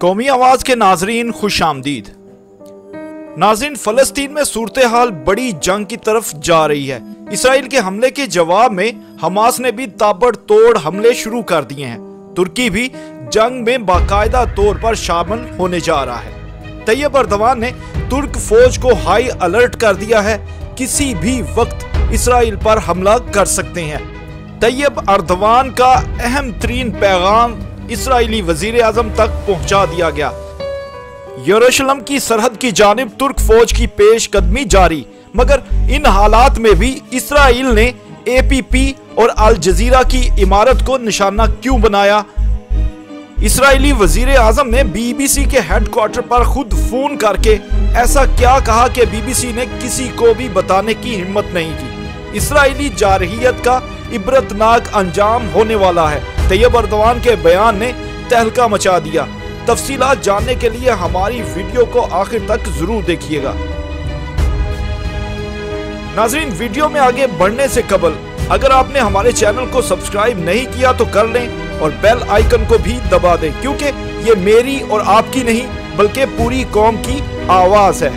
कौमी आवाज़ के नाजरीन, खुश आमदीद। नाजरीन, फलस्तीन में सूरत हाल बड़ी जंग की तरफ़ जा रही है। इसराइल के हमले के जवाब में हमास ने भी ताबड़तोड़ हमले शुरू कर दिए हैं। तुर्की भी जंग में बाकायदा तौर पर शामिल होने जा रहा है। तैयब अर्दवान ने तुर्क फौज को हाई अलर्ट कर दिया है, किसी भी वक्त इसराइल पर हमला कर सकते हैं। तैयब अर्दवान का अहम तरीन पैगाम इसराइली वज़ीर आज़म तक पहुँचा दिया गया। यरूशलेम की सरहद की जानब तुर्क फौज की पेश कदमी जारी, मगर इन हालात में भी इसराइल ने एपीपी और अल जजीरा की इमारत को निशाना क्यों बनाया? इसराइली वज़ीर आज़म ने बीबीसी के हेडक्वार्टर पर खुद फ़ोन करके ऐसा क्या कहा कि बीबीसी ने किसी को भी बताने की हिम्मत नहीं की। इसराइली जारहियत का इबरतनाक अंजाम होने वाला है। तैयब अर्दवान के बयान ने तहलका मचा दिया। तफसीलात जानने के लिए हमारी वीडियो को आखिर तक ज़रूर देखिएगा। नाजरीन, वीडियो में आगे बढ़ने से कबल, अगर आपने हमारे चैनल को सब्सक्राइब नहीं किया तो कर लें और बेल आइकन को भी दबा दें, क्योंकि ये मेरी और आपकी नहीं, बल्कि पूरी कौम की आवाज़ है।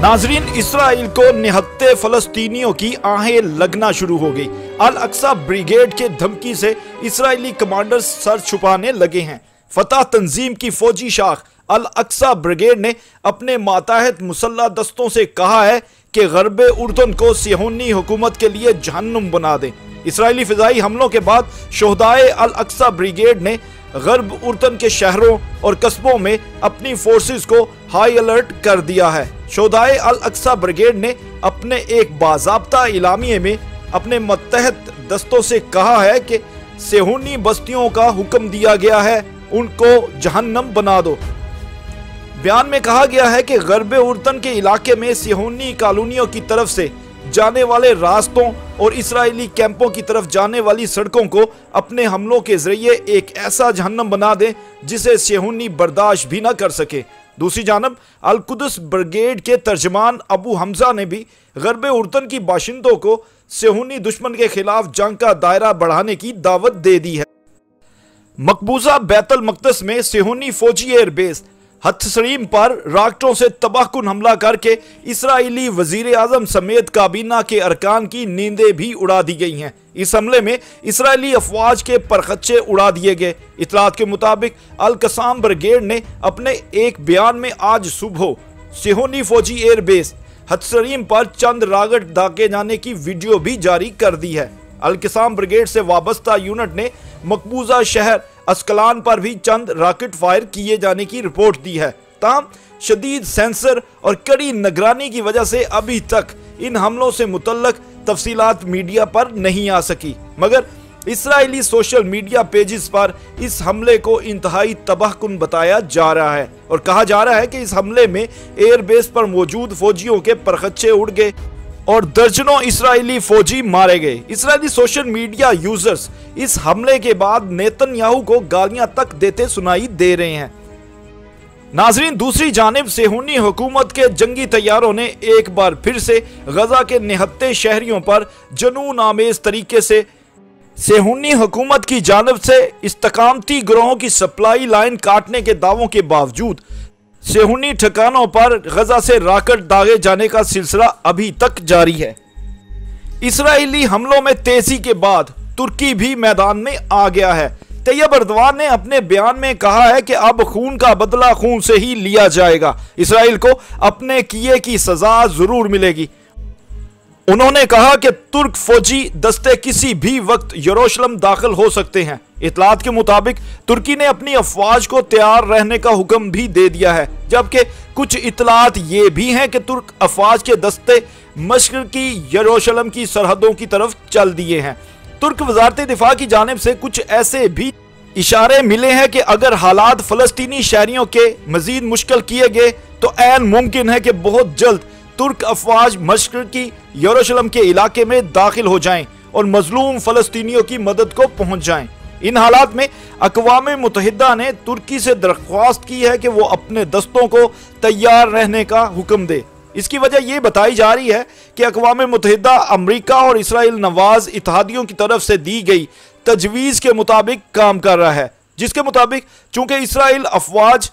नाजरीन, इसराइल को निहत्ते फलस्तीनियों की आहें लगना शुरू हो गई। अल अक्सा ब्रिगेड के धमकी से इसराइली कमांडर सर छुपाने लगे हैं। फतह तंजीम की फौजी शाख अल अक्सा ब्रिगेड ने अपने माताहत मुसल्ला दस्तों से कहा है कि गरब उर्दन को सिहोनी हुकूमत के लिए जहन्नुम बना दें। इसराइली फिजाई हमलों के बाद शोहदाए अल अक्सा ब्रिगेड ने गर्ब उर्तन के शहरों और कस्बों में अपनी फोर्सेस को हाई अलर्ट कर दिया है। शोदाए अल अक्सा ब्रिगेड ने अपने एक बाजाबता इलामिये में अपने मतहत दस्तों से कहा है कि सेहूनी बस्तियों का हुक्म दिया गया है, उनको जहन्नम बना दो। बयान में कहा गया है कि गरब उर्तन के इलाके में सिहोनी कॉलोनियों की तरफ़ से जाने वाले रास्तों और इसराइली कैंपों की तरफ़ जाने वाली सड़कों को अपने हमलों के ज़रिए एक ऐसा जहन्नम बना दें जिसे सेहूनी बर्दाश्त भी ना कर सके। दूसरी जानब, अलकुदस ब्रिगेड के तर्जमान अबू हमजा ने भी गरब उर्तन की बाशिंदों को सेहूनी दुश्मन के खिलाफ जंग का दायरा बढ़ाने की दावत दे दी है। मकबूजा बैतल मकदस में सेहूनी फौजी एयरबेस हथसरीम पर राकटों से तबाहकुन हमला करके इसराइली वज़ीर आज़म समेत काबीना के अरकान की नींदें भी उड़ा दी गई हैं। इस हमले में इसराइली अफवाज के परखच्चे उड़ा दिए गए। इतलात के मुताबिक अल कसाम ब्रिगेड ने अपने एक बयान में आज सुबह सिहोनी फौजी एयरबेस हथसरीम पर चंद रागट दागे जाने की वीडियो भी जारी कर दी है। अलकसाम ब्रिगेड से वाबस्ता यूनिट ने मकबूजा शहर अस्कलान पर भी चंद रॉकेट फायर किए जाने की रिपोर्ट दी है। ताम, शदीद सेंसर और कड़ी निगरानी की वजह से अभी तक इन हमलों से मुतलक तफसीलात मीडिया पर नहीं आ सकी। मगर इसराइली सोशल मीडिया पेजेस पर इस हमले को इंतहाई तबाहकुन बताया जा रहा है और कहा जा रहा है कि इस हमले में एयरबेस पर मौजूद फौजियों के परखच्चे उड़ गए। और दर्जनों इसराइली फौजी मारे गए। इसराइली सोशल मीडिया यूज़र्स इस हमले के बाद नेतन्याहू को गालियाँ तक देते सुनाई दे रहे हैं। नाजरीन, दूसरी जानब सेहूनी हुकूमत के जंगी तैयारों ने एक बार फिर से गजा के निहत्ते शहरियों पर जनून आमेज तरीके से सेहूनी हुकूमत की जानब से इस्तकामती ग्रोहों की सप्लाई लाइन काटने के दावों के बावजूद सेहूनी ठिकानों पर गजा से राकेट दागे जाने का सिलसिला अभी तक जारी है। इसराइली हमलों में तेज़ी के बाद तुर्की भी मैदान में आ गया है। तैयब अर्दवान ने अपने बयान में कहा है कि अब खून का बदला खून से ही लिया जाएगा। इसराइल को अपने किए की सजा ज़रूर मिलेगी। उन्होंने कहा कि तुर्क फौजी दस्ते किसी भी वक्त यरूशलेम दाखिल हो सकते हैं। इतलात के मुताबिक, तुर्की ने अपनी अफवाज को तैयार रहने का हुक्म भी दे दिया है, जबकि कुछ इतलात ये भी हैं कि तुर्क अफवाज के दस्ते मशरकी यरूशलेम की सरहदों की तरफ़ चल दिए हैं। तुर्क वजारत दिफा की जानब से कुछ ऐसे भी इशारे मिले हैं कि अगर हालात फलस्तीनी शहरियों के मजीद मुश्किल किए गए तो एन मुमकिन है कि बहुत जल्द तुर्क अफवाज मशरकी यरूशलेम के इलाके में दाखिल हो जाएँ और मजलूम फलस्तीनियों की मदद को पहुँच जाएँ। इन हालात में अकवाम मुतहदा ने तुर्की से दरख्वास्त की है कि वो अपने दस्तों को तैयार रहने का हुक्म दे। इसकी वजह यह बताई जा रही है कि अकवाम मुतहदा अमरीका और इसराइल नवाज़ इतिहादियों की तरफ़ से दी गई तजवीज़ के मुताबिक काम कर रहा है, जिसके मुताबिक चूँकि इसराइल अफवाज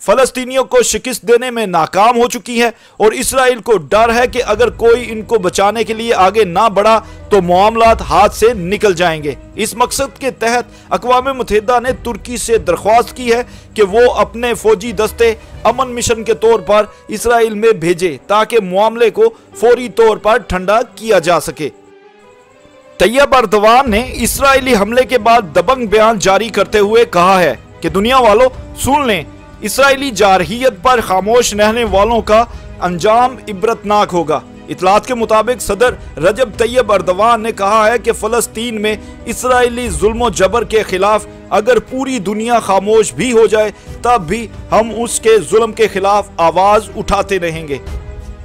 फलस्तीनियों को शिकस्त देने में नाकाम हो चुकी है और इसराइल को डर है कि अगर कोई इनको बचाने के लिए आगे ना बढ़ा तो मामला हाथ से निकल जाएँगे। इस मकसद के तहत अकवा मुतहदा ने तुर्की से दरख्वास्त की है कि वो अपने फौजी दस्ते अमन मिशन के तौर पर इसराइल में भेजे, ताकि मामले को फौरी तौर पर ठंडा किया जा सके। तैयब अर्दवान ने इसराइली हमले के बाद दबंग बयान जारी करते हुए कहा है कि दुनिया वालों सुन लें इसराइली जारहियत पर खामोश रहने वालों का अंजाम इबरतनाक होगा। इतलात के मुताबिक सदर रजब तैयब अर्दवान ने कहा है कि फ़लस्तीन में इसराइली जुल्म जबर के खिलाफ अगर पूरी दुनिया खामोश भी हो जाए, तब भी हम उसके जुल्म के खिलाफ आवाज़ उठाते रहेंगे।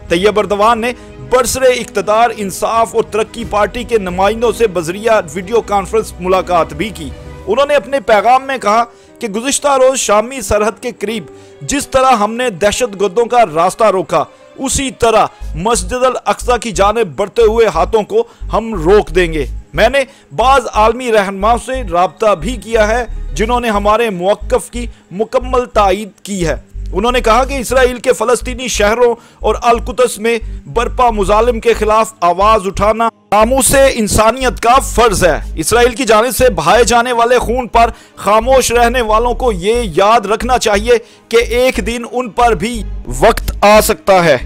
तैयब अर्दवान ने बरसरे इकतदार, इंसाफ और तरक्की पार्टी के नुमाइंदों से बजरिया वीडियो कॉन्फ्रेंस मुलाकात भी की। उन्होंने अपने पैगाम में कहा कि गुजशत रोज शामी सरहद के करीब, जिस तरह हमने दहशत गर्दों का रास्ता रोका, उसी तरह मस्जिद अल अक्सा की जानब बढ़ते हुए हाथों को हम रोक देंगे। मैंने बाज आलमी रहनुमाओं से रबता भी किया है, जिन्होंने हमारे मौकफ की मुकम्मल तायद की है। उन्होंने कहा कि इसराइल के फलस्तीनी शहरों और अलकुतस में बरपा मुजालिम के खिलाफ आवाज़ उठाना नामूस इंसानियत का फ़र्ज़ है। इसराइल की जानब से बहाए जाने वाले खून पर खामोश रहने वालों को ये याद रखना चाहिए कि एक दिन उन पर भी वक्त आ सकता है।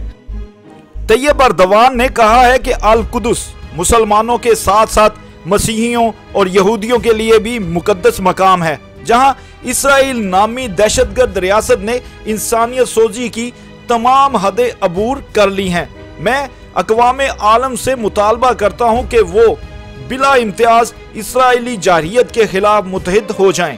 तैयब अर्दवान ने कहा है कि अलकुदस मुसलमानों के साथ साथ मसीहियों और यहूदियों के लिए भी मुकद्दस मकाम है, जहाँ इसराइल नामी दहशतगर्द रियासत ने इंसानियत सोजी की तमाम हदें अबूर कर ली हैं मैं अकवाम आलम से मुतालबा करता हूँ कि वो बिला इम्तियाज़ इसराइली जारियत के खिलाफ मुतहद हो जाएँ।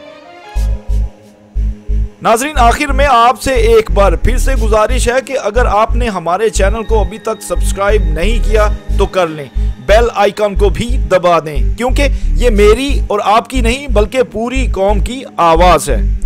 नाजरीन, आखिर में आपसे एक बार फिर से गुजारिश है कि अगर आपने हमारे चैनल को अभी तक सब्सक्राइब नहीं किया तो कर लें। बेल आइकन को भी दबा दें, क्योंकि ये मेरी और आपकी नहीं, बल्कि पूरी कौम की आवाज़ है।